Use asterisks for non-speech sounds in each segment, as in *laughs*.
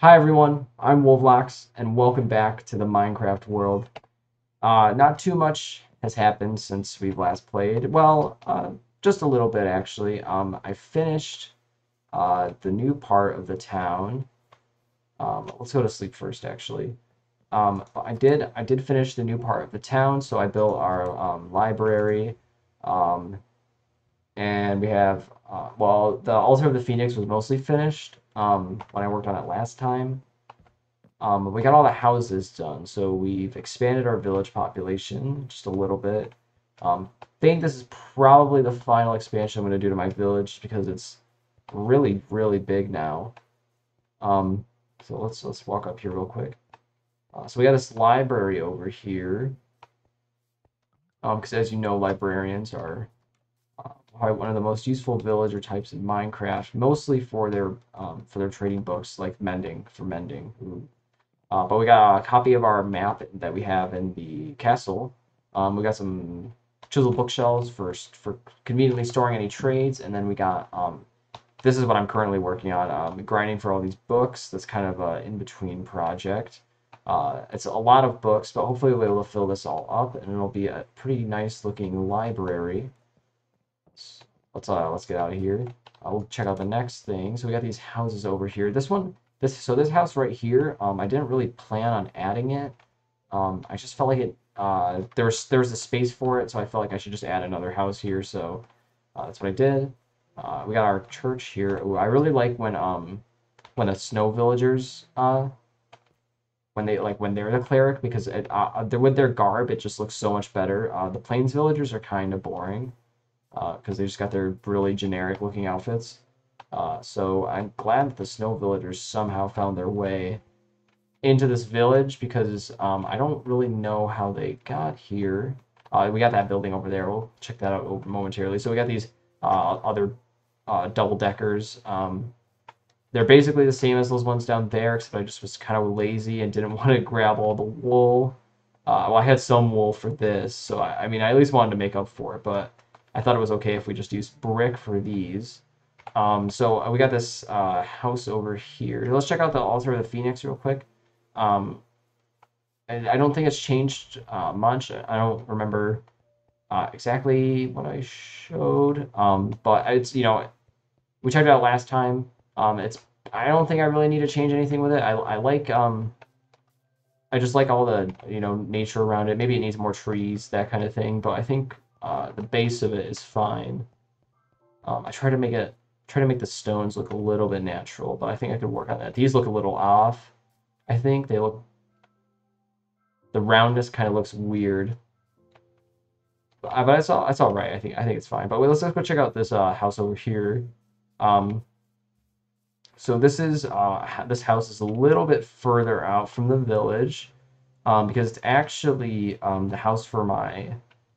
Hi everyone, I'm Wulvlox, and welcome back to the Minecraft world. Uh, not too much has happened since we've last played. Well, uh, just a little bit actually. Um, I finished uh, the new part of the town. Um, let's go to sleep first actually. Um, I did I did finish the new part of the town, so I built our um, library. Um, and we have uh, well, the Altar of the Phoenix was mostly finished um, when I worked on it last time. Um, we got all the houses done, so we've expanded our village population just a little bit. Um, I think this is probably the final expansion I'm going to do to my village because it's really, really big now. Um, so let's let's walk up here real quick. Uh, so we got this library over here. Because um, as you know, librarians are probably one of the most useful villager types in Minecraft, mostly for their um, for their trading books, like mending for mending. Uh, but we got a copy of our map that we have in the castle. Um, we got some chisel bookshelves for for conveniently storing any trades, and then we got um, this is what I'm currently working on, um, grinding for all these books. That's kind of an in between project. Uh, it's a lot of books, but hopefully we'll be able to fill this all up, and it'll be a pretty nice looking library let's uh let's get out of here. I'll check out the next thing. So we got these houses over here. This one, this so this house right here, um, I didn't really plan on adding it. Um, I just felt like it. Uh, there's there's a space for it, so I felt like I should just add another house here. So uh, that's what I did. Uh, we got our church here. Ooh, I really like when um when the snow villagers uh when they like when they're the cleric because it, uh, with their garb it just looks so much better. Uh, the plains villagers are kind of boring because uh, they just got their really generic looking outfits. Uh, so I'm glad that the snow villagers somehow found their way into this village because um, I don't really know how they got here. Uh, we got that building over there. We'll check that out momentarily. So we got these uh, other uh, double deckers. Um, they're basically the same as those ones down there, except I just was kind of lazy and didn't *laughs* want to grab all the wool. Uh, well, I had some wool for this, so I, I mean, I at least wanted to make up for it, but I thought it was okay if we just use brick for these. Um, so uh, we got this uh, house over here. Let's check out the altar of the phoenix real quick. Um, I, I don't think it's changed uh, much. I don't remember uh, exactly what I showed, um, but it's you know we checked it out last time. Um, it's I don't think I really need to change anything with it. I, I like um, I just like all the you know nature around it. Maybe it needs more trees, that kind of thing. But I think uh, the base of it is fine. Um, I try to make it try to make the stones look a little bit natural, but I think I could work on that. These look a little off. I think they look the roundness kind of looks weird. But, uh, but it's all it's all right. I think I think it's fine. But wait, let's, let's go check out this uh, house over here. Um, so this is uh, this house is a little bit further out from the village um, because it's actually um, the house for my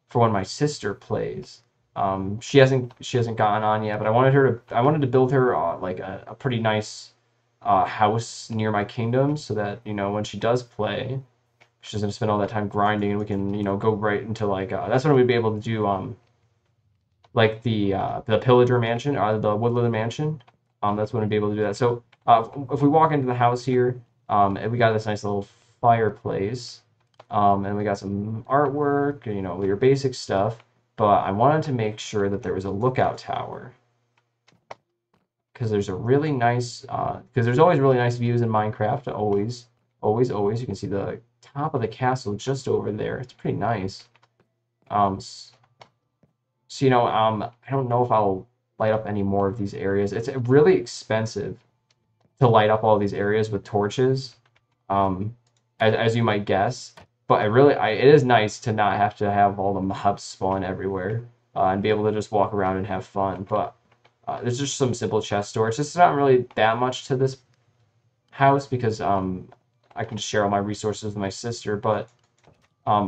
for when my sister plays. Um, she hasn't she hasn't gotten on yet, but I wanted her to I wanted to build her uh, like a, a, pretty nice uh, house near my kingdom so that you know when she does play, she doesn't spend all that time grinding, and we can you know go right into like uh, that's when we'd be able to do um like the uh, the pillager mansion or uh, the woodland mansion. Um, that's when we'd be able to do that. So uh, if we walk into the house here, um, we got this nice little fireplace. Um, and we got some artwork, you know, your basic stuff. But I wanted to make sure that there was a lookout tower. Because there's a really nice, because uh, there's always really nice views in Minecraft, always, always, always. You can see the top of the castle just over there. It's pretty nice. Um, so, you know, um, I don't know if I'll light up any more of these areas. It's really expensive to light up all these areas with torches, um, as, as you might guess. But I really, I, it is nice to not have to have all the mobs spawn everywhere uh, and be able to just walk around and have fun. But uh, there's just some simple chest storage. It's not really that much to this house because um, I can just share all my resources with my sister. But um,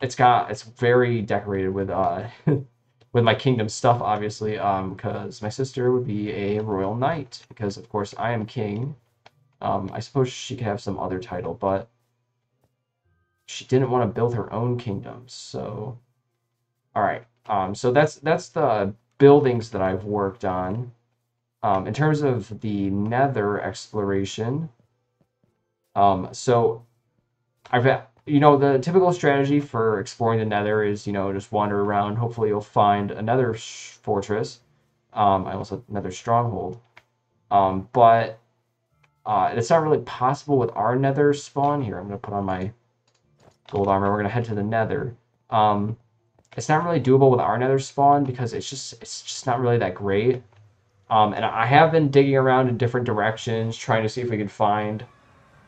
it's got, it's very decorated with uh, *laughs* with my kingdom stuff, obviously, um because my sister would be a royal knight because, of course, I am king. Um, I suppose she could have some other title, but she didn't want to build her own kingdom. So, all right. Um, so that's that's the buildings that I've worked on. Um, in terms of the nether exploration, um, so I've you know the typical strategy for exploring the nether is you know just wander around. Hopefully you'll find another fortress. Um, I also another stronghold. Um, but uh, it's not really possible with our nether spawn. Here, I'm gonna put on my gold armor. We're gonna head to the nether. Um, it's not really doable with our nether spawn because it's just it's just not really that great. Um, and I have been digging around in different directions, trying to see if we could find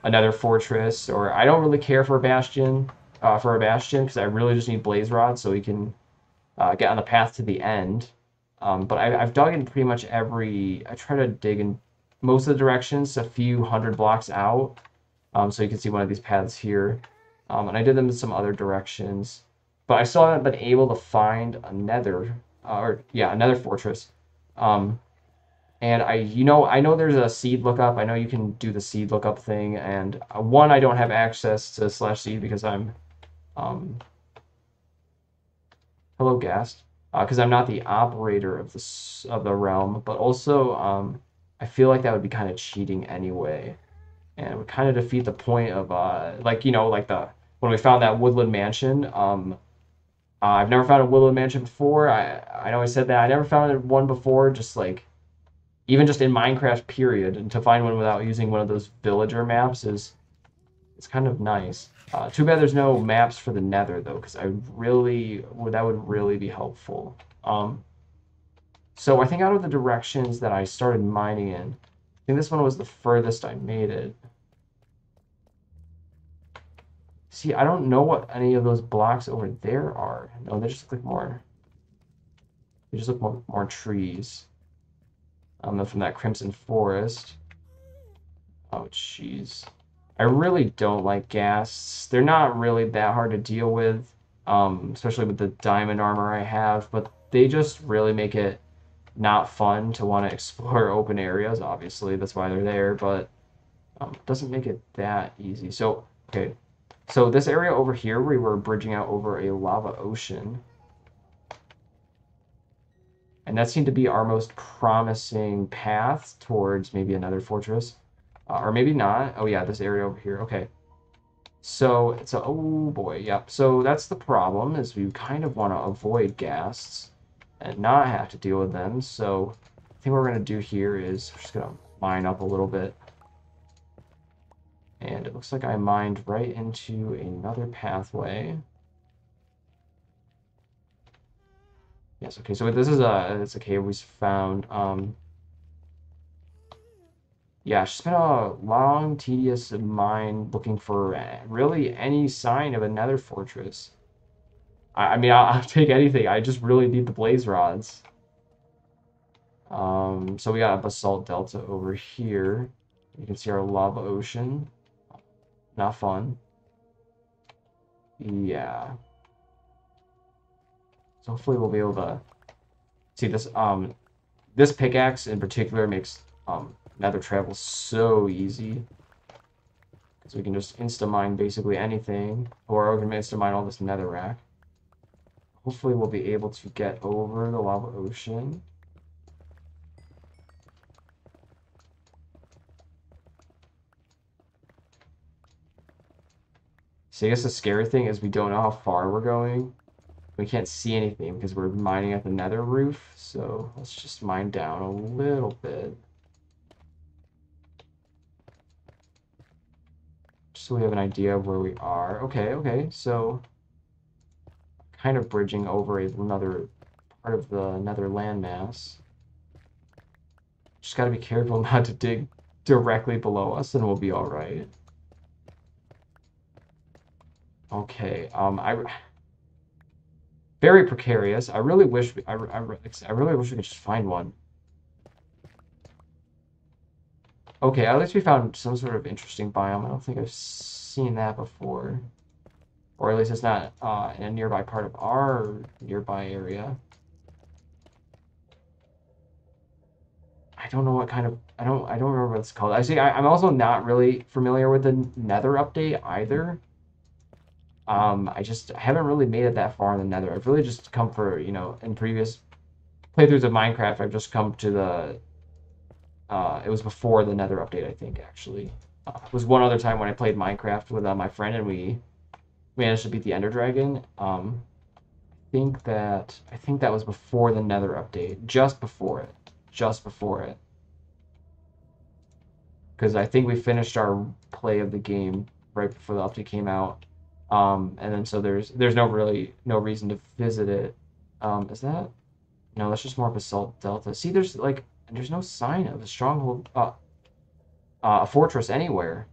another fortress. Or I don't really care for a bastion, uh, for a bastion, because I really just need blaze rods so we can uh, get on the path to the end. Um, but I, have dug in pretty much every. I try to dig in most of the directions, a few hundred blocks out. Um, so you can see one of these paths here. Um, and I did them in some other directions. But I still haven't been able to find another, uh, or yeah, another fortress. Um, and I, you know, I know there's a seed lookup. I know you can do the seed lookup thing. And uh, one, I don't have access to slash seed because I'm, um, hello, Ghast, because uh, I'm not the operator of the of the realm. But also, um, I feel like that would be kind of cheating anyway, and it would kind of defeat the point of, uh, like you know, like the when we found that woodland mansion. Um, uh, I've never found a woodland mansion before. I I know I said that I never found one before. Just like even just in Minecraft period, and to find one without using one of those villager maps is it's kind of nice. Uh, too bad there's no maps for the Nether though, because I really would that would really be helpful. Um, so I think out of the directions that I started mining in, I think this one was the furthest I made it. See, I don't know what any of those blocks over there are. No, they just look like more. They just look more, more trees. Um, from that Crimson Forest. Oh, jeez. I really don't like ghasts. They're not really that hard to deal with, um, especially with the diamond armor I have, but they just really make it not fun to want to *laughs* explore open areas. Obviously, that's why they're there, but um, doesn't make it that easy. So, okay. So this area over here, we were bridging out over a lava ocean. And that seemed to be our most promising path towards maybe another fortress. Uh, or maybe not. Oh yeah, this area over here. Okay. So it's a, oh boy, yep. So that's the problem is we kind of want to avoid ghasts and not have to deal with them. So I think what we're going to do here is we're just going to mine up a little bit. And it looks like I mined right into another pathway. Yes, okay, so this is a it's a cave we found. Um, yeah, it's been a long, tedious mine looking for really any sign of another fortress. I, I mean, I'll, I'll, *laughs* take anything. I just really need the blaze rods. Um, so we got a basalt delta over here. You can see our lava ocean. Not fun. Yeah. So hopefully we'll be able to see this. Um, this pickaxe in particular makes um, nether travel so easy. Because we can just insta-mine basically anything. Or we can insta-mine all this nether netherrack. Hopefully we'll be able to get over the lava ocean. So I guess the scary thing is we don't know how far we're going. We can't see anything because we're mining at the nether roof. So let's just mine down a little bit. Just so we have an idea of where we are. Okay, okay, so kind of bridging over another part of the nether landmass. Just gotta be careful *laughs* not to dig directly below us and we'll be alright. Okay, um, I very precarious. I really wish we, I, I, I really wish we could just find one. Okay, at least we found some sort of interesting biome. I don't think I've seen that before. Or at least it's not uh, in a nearby part of our nearby area. I don't know what kind of I don't I don't remember what it's called. I see I, I'm also not really familiar with the Nether update either. Um, I just haven't really made it that far in the Nether. I've really just come for you know in previous playthroughs of Minecraft. I've just come to the Uh, it was before the Nether update, I think. Actually, uh, it was one other time when I played Minecraft with uh, my friend and we managed to beat the Ender Dragon. Um, I think that I think that was before the Nether update, just before it, just before it. Because I think we finished our play of the game right before the update came out, um, and then so there's there's no really no reason to visit it. Um, is that? No, that's just more basalt delta. See, there's like there's no sign of a stronghold, uh, uh, a fortress anywhere.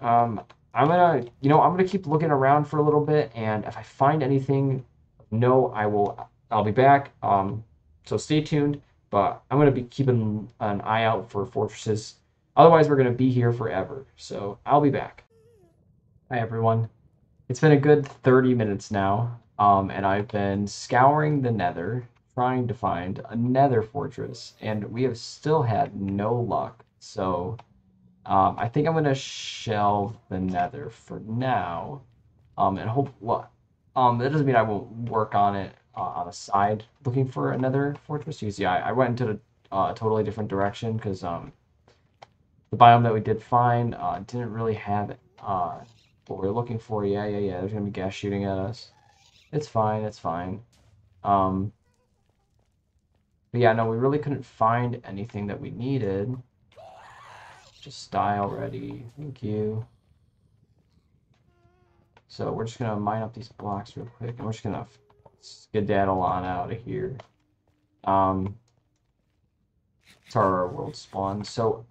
Um, I'm gonna, you know, I'm gonna keep looking around for a little bit, and if I find anything, no, I will, I'll be back. Um, so stay tuned. But I'm gonna be keeping an eye out for fortresses. Otherwise, we're gonna be here forever. So I'll be back. Hi everyone. It's been a good 30 minutes now, um, and I've been scouring the Nether, trying to find a Nether fortress, and we have still had no luck. So um, I think I'm gonna shelve the Nether for now, um, and hope. Well, um, that doesn't mean I won't work on it uh, on the side, looking for another fortress. You see, I, I went into a uh, totally different direction because um, the biome that we did find uh, didn't really have uh, what we are looking for. Yeah, yeah, yeah. There's gonna be ghast shooting at us. It's fine. It's fine. Um, but yeah, no, we really couldn't find anything that we needed. Just die already. Thank you. So we're just gonna mine up these blocks real quick, and we're just gonna skedaddle on out of here. Um, it's our world spawn. So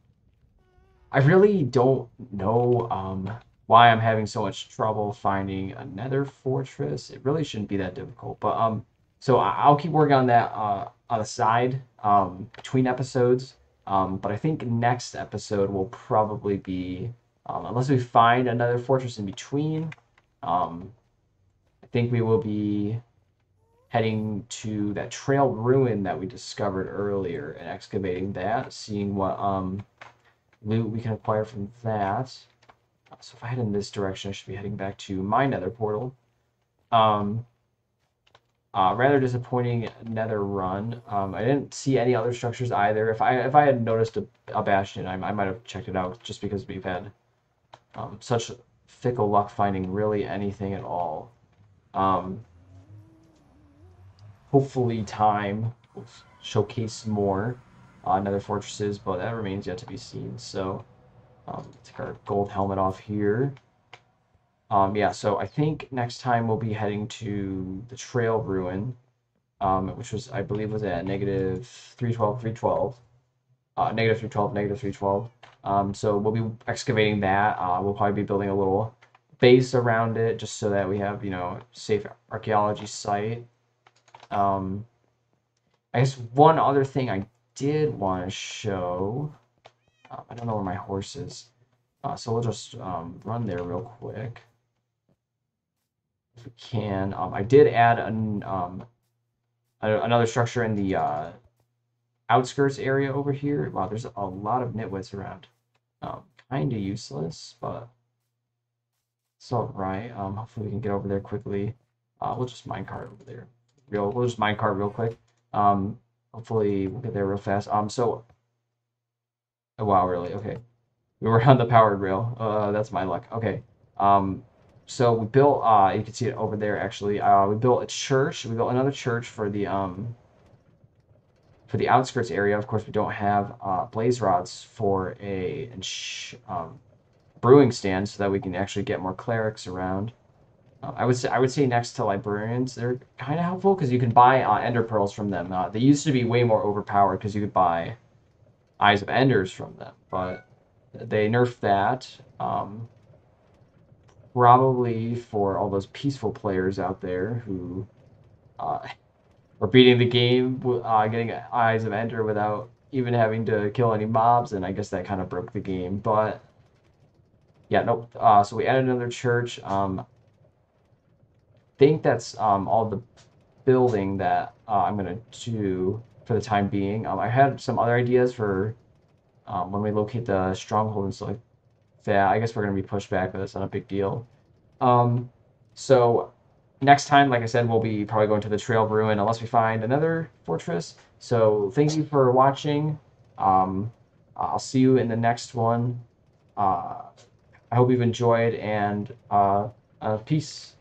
I really don't know um, why I'm having so much trouble finding another fortress. It really shouldn't be that difficult, but um, so I'll keep working on that uh, on the side um, between episodes. Um, but I think next episode will probably be, um, unless we find another fortress in between, um, I think we will be heading to that trail ruin that we discovered earlier and excavating that, seeing what um, loot we can acquire from that. So if I head in this direction, I should be heading back to my nether portal. Um, uh, rather disappointing nether run. Um, I didn't see any other structures either. If I if I had noticed a, a bastion, I, I might have checked it out just because we've had um, such fickle luck finding really anything at all. Um, hopefully time will showcase more uh, nether fortresses, but that remains yet to be seen. So um, take our gold helmet off here. Um, yeah, so I think next time we'll be heading to the Trail Ruin, um, which was, I believe, was at negative 312, 312. Uh, negative 312, negative 312. Um, so we'll be excavating that. Uh, we'll probably be building a little base around it just so that we have, you know, safe archaeology site. Um, I guess one other thing I did want to show, uh, I don't know where my horse is, uh, so we'll just um, run there real quick. If we can. Um, I did add an, um, another structure in the uh, outskirts area over here. Wow, there's a lot of nitwits around. Um, kind of useless, but it's all right. Um, hopefully we can get over there quickly. Uh, we'll just minecart over there real. We'll just minecart real quick. Um, hopefully we'll get there real fast. Um, so, oh, wow, really? Okay, we were on the powered rail. Uh, that's my luck. Okay. Um, so we built. Uh, you can see it over there. Actually, uh, we built a church. We built another church for the um. For the outskirts area, of course, we don't have uh, blaze rods for a um, brewing stand, so that we can actually get more clerics around. I would say I would say next to librarians, they're kind of helpful because you can buy uh, ender pearls from them. Uh, they used to be way more overpowered because you could buy eyes of enders from them, but they nerfed that. Um, probably for all those peaceful players out there who uh, were beating the game, uh, getting eyes of ender without even having to kill any mobs, and I guess that kind of broke the game. But yeah, nope. Uh, so we added another church. Um, think that's um, all the building that uh, I'm going to do for the time being. Um, I had some other ideas for um, when we locate the stronghold and stuff like that. I guess we're going to be pushed back, but that's not a big deal. Um, so next time, like I said, we'll be probably going to the Trail Ruin unless we find another fortress. So thank you for watching. Um, I'll see you in the next one. Uh, I hope you've enjoyed and uh, uh, peace.